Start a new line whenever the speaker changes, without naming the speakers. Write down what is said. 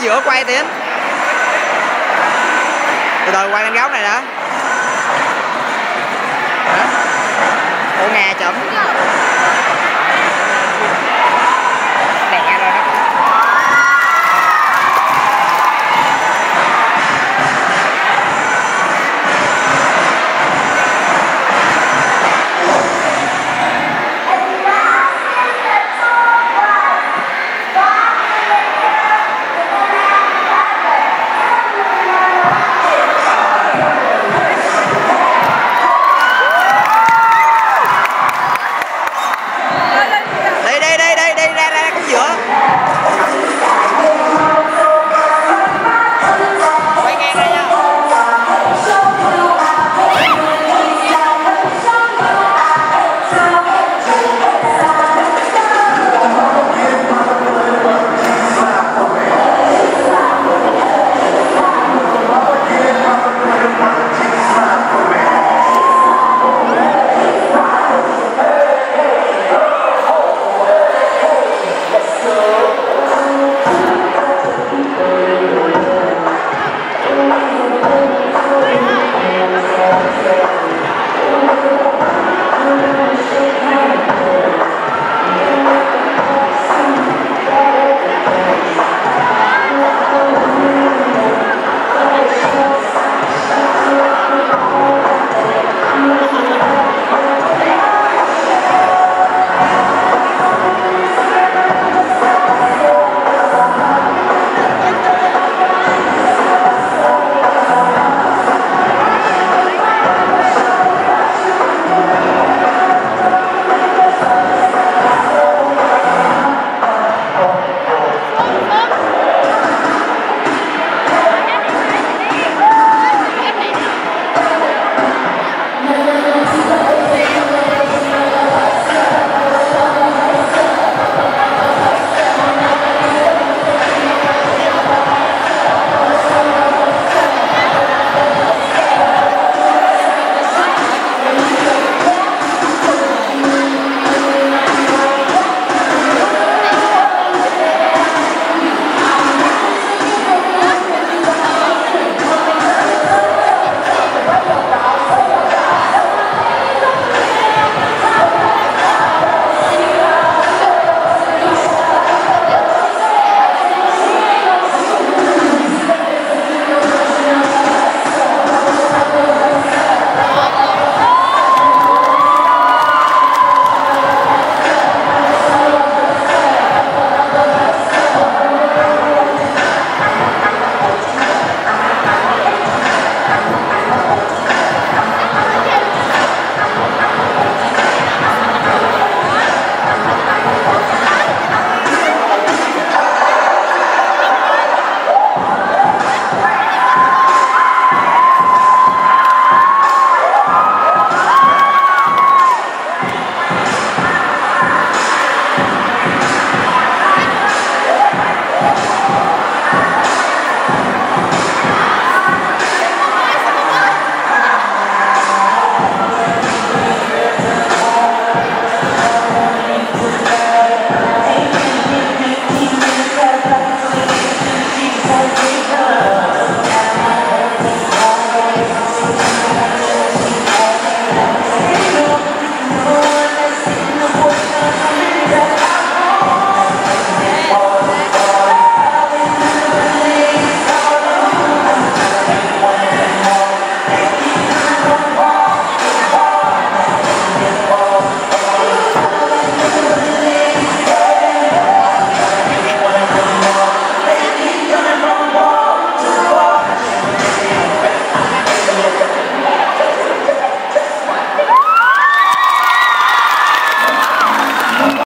giữa quay tiến từ từ quay bên góc này đã. Ủa nghe chậm.